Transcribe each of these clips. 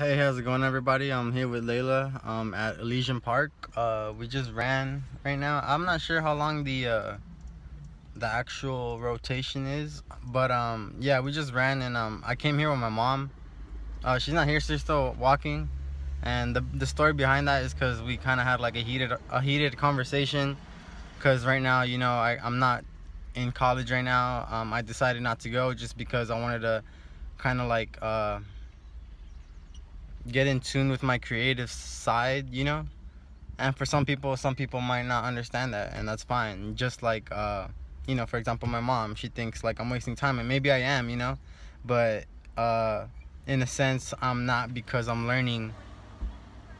Hey, how's it going everybody? I'm here with Layla um, at Elysian Park. Uh, we just ran right now. I'm not sure how long the uh, the actual rotation is, but um, yeah, we just ran and um, I came here with my mom. Uh, she's not here, she's still walking. And the, the story behind that is because we kind of had like a heated a heated conversation. Because right now, you know, I, I'm not in college right now. Um, I decided not to go just because I wanted to kind of like uh, get in tune with my creative side, you know? And for some people, some people might not understand that, and that's fine. Just like, uh, you know, for example, my mom, she thinks like I'm wasting time, and maybe I am, you know? But uh, in a sense, I'm not because I'm learning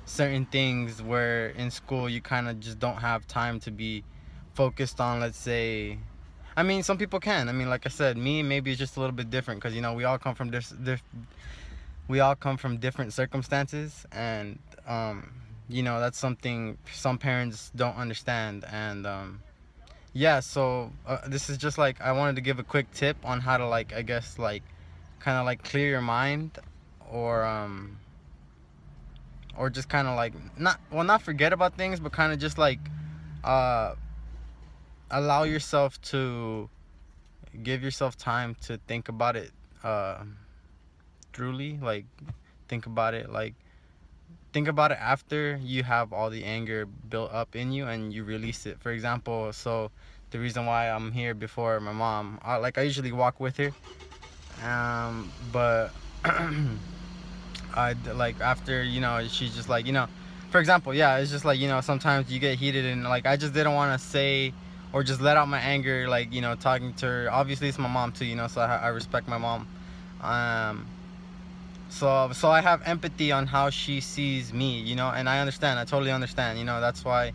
certain things where in school you kind of just don't have time to be focused on, let's say, I mean, some people can. I mean, like I said, me maybe it's just a little bit different because you know we all come from this, this we all come from different circumstances and um, you know that's something some parents don't understand and um, yeah so uh, this is just like i wanted to give a quick tip on how to like i guess like kind of like clear your mind or um or just kind of like not well not forget about things but kind of just like uh allow yourself to give yourself time to think about it uh truly like think about it like think about it after you have all the anger built up in you and you release it. For example so the reason why i'm here before my mom I, like i usually walk with her um but i like after you know she's just like you know for example yeah it's just like you know sometimes you get heated and like i just didn't want to say or just let out my anger like you know talking to her. Obviously it's my mom too you know so i, I respect my mom. Um so so i have empathy on how she sees me you know and i understand i totally understand you know that's why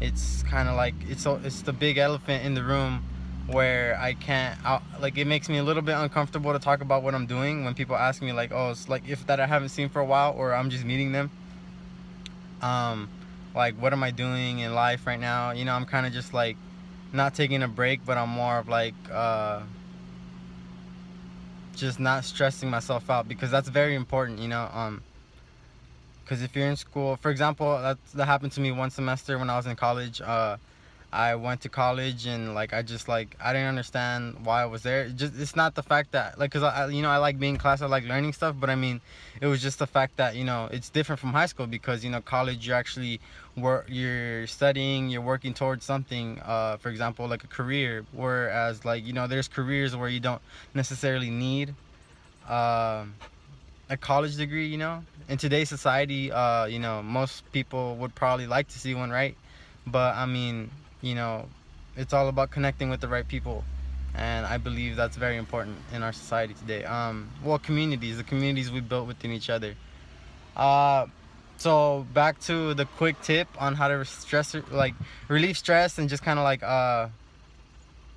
it's kind of like it's it's the big elephant in the room where i can't I, like it makes me a little bit uncomfortable to talk about what i'm doing when people ask me like oh it's like if that i haven't seen for a while or i'm just meeting them. Um like what am i doing in life right now? You know i'm kind of just like not taking a break but i'm more of like uh just not stressing myself out because that's very important you know um because if you're in school for example that, that happened to me one semester when i was in college uh i went to college and like i just like i didn't understand why i was there. It just it's not the fact that like because I, you know i like being in class i like learning stuff but i mean it was just the fact that you know it's different from high school because you know college you're actually work you're studying you're working towards something uh for example like a career whereas like you know there's careers where you don't necessarily need uh, a college degree you know? In today's society uh you know most people would probably like to see one right? But i mean you know it's all about connecting with the right people. And i believe that's very important in our society today. Um well communities the communities we built within each other. Uh so back to the quick tip on how to stress like relieve stress and just kind of like uh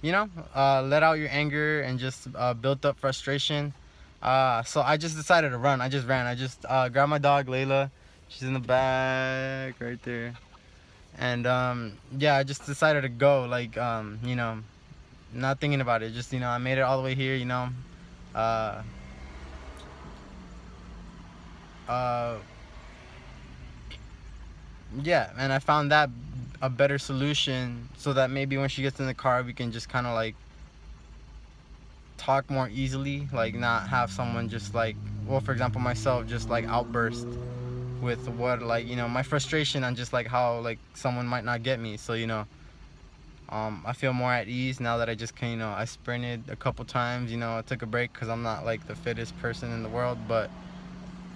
you know uh let out your anger and just uh built up frustration. Uh so i just decided to run. I just ran. I just uh grabbed my dog layla. She's in the back right there and um yeah i just decided to go like um you know not thinking about it just you know i made it all the way here you know uh uh yeah and i found that a better solution so that maybe when she gets in the car we can just kind of like talk more easily like not have someone just like well for example myself just like outburst with what like you know my frustration on just like how like someone might not get me. So you know um, I feel more at ease now that I just can you know I sprinted a couple times you know I took a break because I'm not like the fittest person in the world. But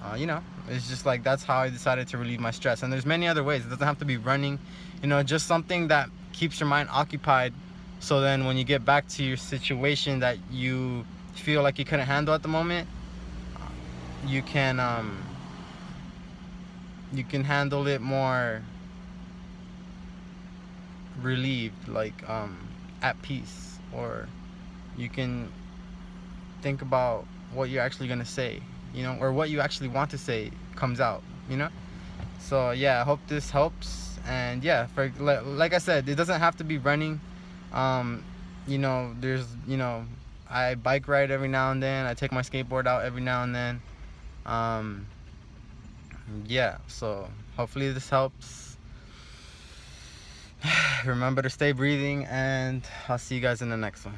uh, you know it's just like that's how I decided to relieve my stress. And there's many other ways. It doesn't have to be running you know just something that keeps your mind occupied. So then when you get back to your situation that you feel like you couldn't handle at the moment you can um, you can handle it more relieved like um, at peace or you can think about what you're actually gonna say you know or what you actually want to say comes out you know so yeah i hope this helps and yeah for like i said it doesn't have to be running um, you know, there's, you know, I bike ride every now and then. I take my skateboard out every now and then. Um, yeah so hopefully this helps. Remember to stay breathing and i'll see you guys in the next one